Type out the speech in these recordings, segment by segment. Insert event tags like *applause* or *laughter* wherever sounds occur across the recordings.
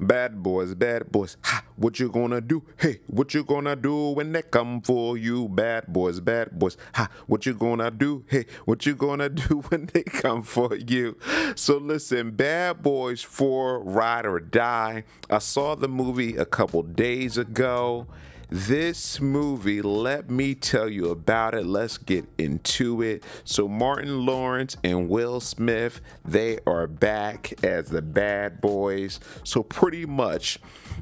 Bad boys, bad boys. Ha, what you gonna do? Hey, what you gonna do when they come for you? Bad boys, bad boys. Ha, what you gonna do? Hey, what you gonna *laughs* do when they come for you? So listen, Bad Boys for Ride or Die. I saw the movie a couple days ago. This movie, let me tell you about it. Let's get into it. So, Martin Lawrence and Will Smith, they are back as the bad boys. So, pretty much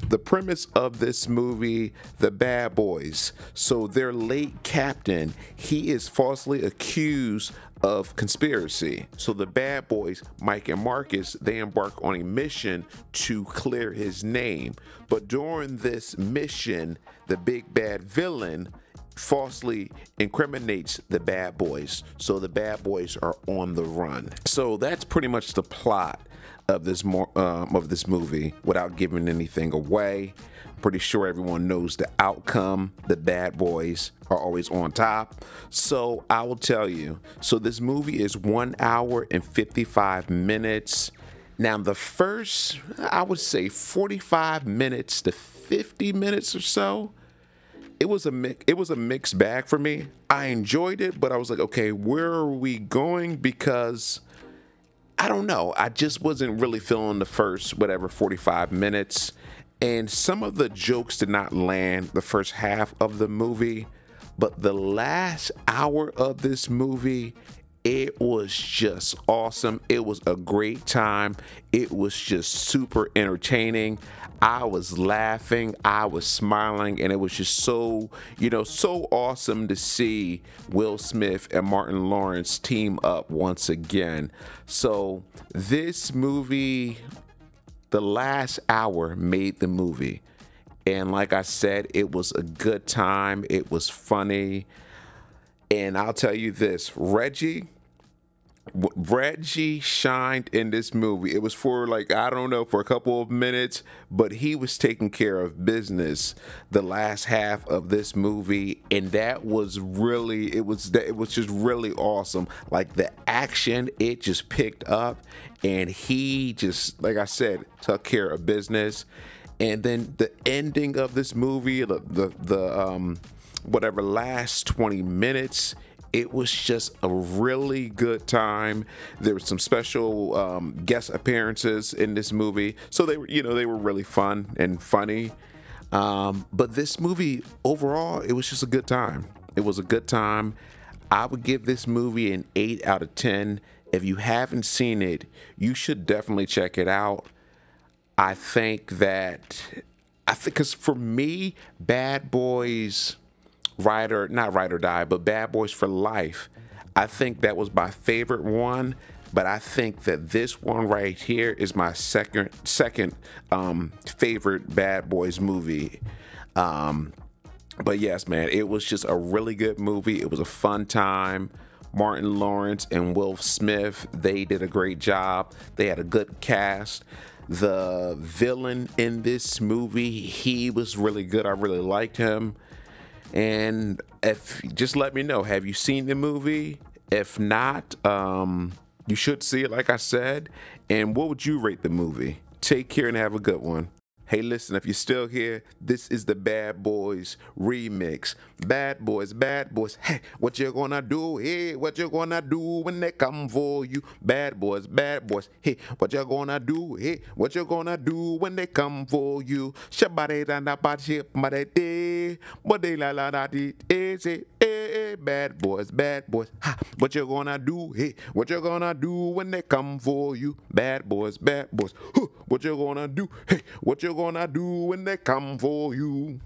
the premise of this movie, the bad boys. So, their late captain, he is falsely accused of conspiracy. So the bad boys, Mike and Marcus, they embark on a mission to clear his name. But during this mission, the big bad villain falsely incriminates the bad boys. So the bad boys are on the run. So that's pretty much the plot of this more um, of this movie without giving anything away. Pretty sure everyone knows the outcome. The bad boys are always on top. So I will tell you. So this movie is one hour and 55 minutes. Now, the first, I would say 45 minutes to 50 minutes or so, it was a mix, it was a mixed bag for me. I enjoyed it, but I was like, okay, where are we going? Because I don't know. I just wasn't really feeling the first whatever 45 minutes. And some of the jokes did not land the first half of the movie, but the last hour of this movie, it was just awesome. It was a great time. It was just super entertaining. I was laughing, I was smiling, and it was just so, you know, so awesome to see Will Smith and Martin Lawrence team up once again. So, this movie the last hour made the movie. And like I said, it was a good time. It was funny. And I'll tell you this Reggie, Reggie shined in this movie. It was for like I don't know for a couple of minutes, but he was taking care of business the last half of this movie, and that was really it was it was just really awesome. Like the action, it just picked up, and he just like I said took care of business. And then the ending of this movie, the the, the um whatever last 20 minutes it was just a really good time. There were some special um, guest appearances in this movie, so they were, you know, they were really fun and funny. Um, but this movie overall, it was just a good time. It was a good time. I would give this movie an eight out of ten. If you haven't seen it, you should definitely check it out. I think that I think because for me, Bad Boys Ride or not Ride or Die, but Bad Boys for Life. I think that was my favorite one, but I think that this one right here is my second second um, favorite Bad Boys movie. Um, but yes, man, it was just a really good movie. It was a fun time. Martin Lawrence and Will Smith, they did a great job. They had a good cast. The villain in this movie, he was really good. I really liked him. And if just let me know, have you seen the movie? If not, um, you should see it, like I said. And what would you rate the movie? Take care and have a good one. Hey, listen, if you're still here, this is the Bad Boys remix. Bad Boys, Bad Boys, hey, what you gonna do? Hey, what you gonna do when they come for you? Bad Boys, Bad Boys, hey, what you gonna do? Hey, what you gonna do when they come for you? Shabade da da ba chip ma de la la da di, eh, bad boys, bad boys, ha, what you gonna do? Hey, what you gonna do when they come for you? Bad boys, bad boys, huh, what you gonna do? Hey, what you gonna do when they come for you?